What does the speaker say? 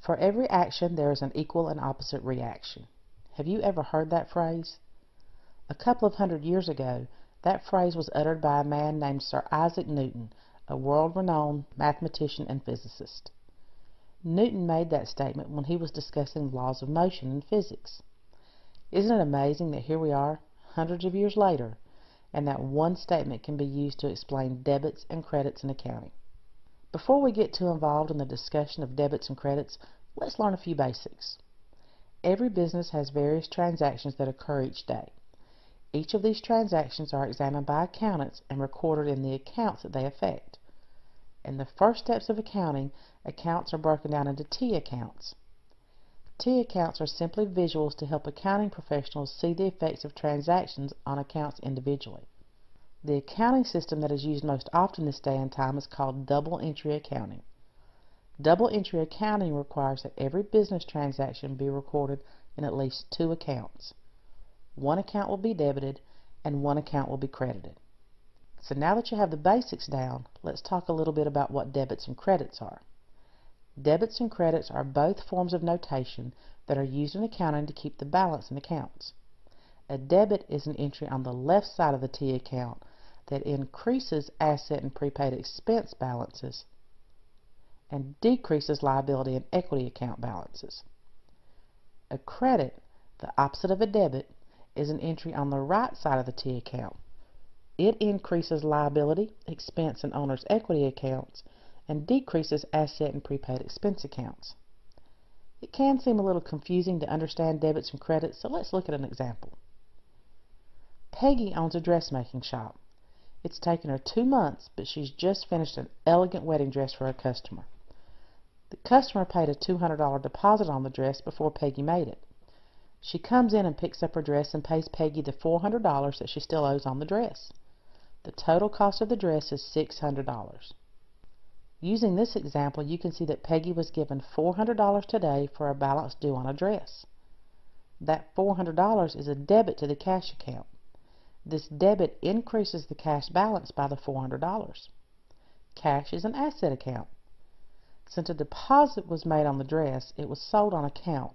For every action, there is an equal and opposite reaction. Have you ever heard that phrase? A couple of hundred years ago, that phrase was uttered by a man named Sir Isaac Newton, a world-renowned mathematician and physicist. Newton made that statement when he was discussing laws of motion in physics. Isn't it amazing that here we are, hundreds of years later, and that one statement can be used to explain debits and credits in accounting? Before we get too involved in the discussion of debits and credits, let's learn a few basics. Every business has various transactions that occur each day. Each of these transactions are examined by accountants and recorded in the accounts that they affect. In the first steps of accounting, accounts are broken down into T accounts. T accounts are simply visuals to help accounting professionals see the effects of transactions on accounts individually. The accounting system that is used most often this day and time is called double entry accounting. Double entry accounting requires that every business transaction be recorded in at least two accounts. One account will be debited and one account will be credited. So now that you have the basics down, let's talk a little bit about what debits and credits are. Debits and credits are both forms of notation that are used in accounting to keep the balance in accounts. A debit is an entry on the left side of the T account that increases asset and prepaid expense balances and decreases liability and equity account balances. A credit, the opposite of a debit, is an entry on the right side of the T account. It increases liability, expense, and owner's equity accounts and decreases asset and prepaid expense accounts. It can seem a little confusing to understand debits and credits, so let's look at an example. Peggy owns a dressmaking shop. It's taken her two months, but she's just finished an elegant wedding dress for a customer. The customer paid a $200 deposit on the dress before Peggy made it. She comes in and picks up her dress and pays Peggy the $400 that she still owes on the dress. The total cost of the dress is $600. Using this example, you can see that Peggy was given $400 today for a balance due on a dress. That $400 is a debit to the cash account. This debit increases the cash balance by the $400. Cash is an asset account. Since a deposit was made on the dress, it was sold on account,